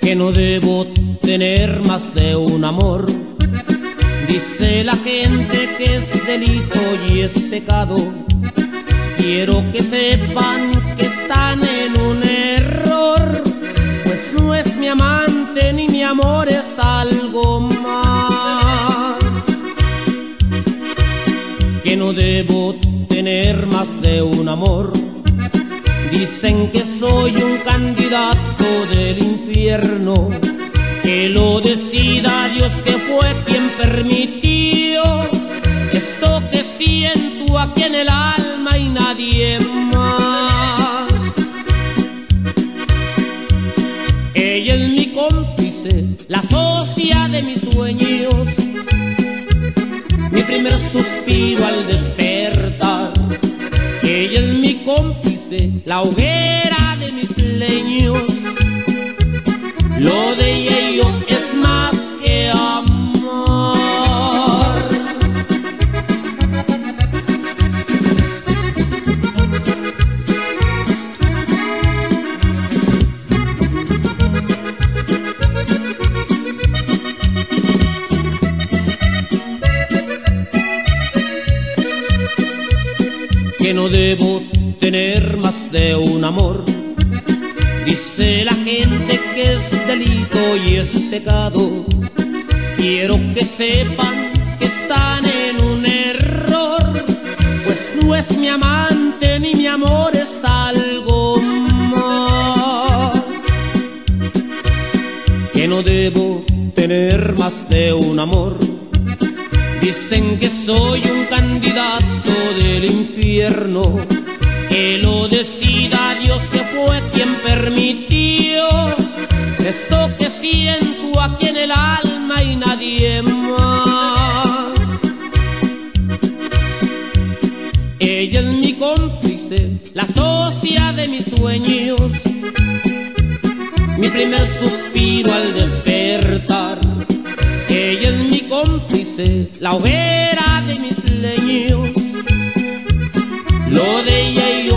que no debo tener más de un amor. Dice la gente que es delito y es pecado. Quiero que sepan que están en un error, pues no es mi amante ni mi amor es algo más. Que no debo tener más de un amor Dicen que soy un candidato del infierno, que lo decida Dios que nadie más. Ella es mi cómplice, la socia de mis sueños, mi primer suspiro al despertar. Ella es mi cómplice la hoguera de mis leños. Lo de ello Que no debo tener más de un amor. Dice la gente que es delito y es pecado. Quiero que sepan que están en un error, pues no es mi amante ni mi amor es algo más. Que no debo tener más de un amor. Dicen que soy un candidato del infierno que lo decida Dios que fue quien permitió esto que siento aquí en el alma y nadie más. Ella es mi cómplice, la socia de mis sueños, mi primer suspiro al despertar. La hoguera de mis leños, lo de ella y